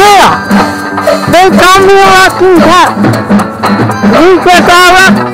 ó. caminho aqui me a Vem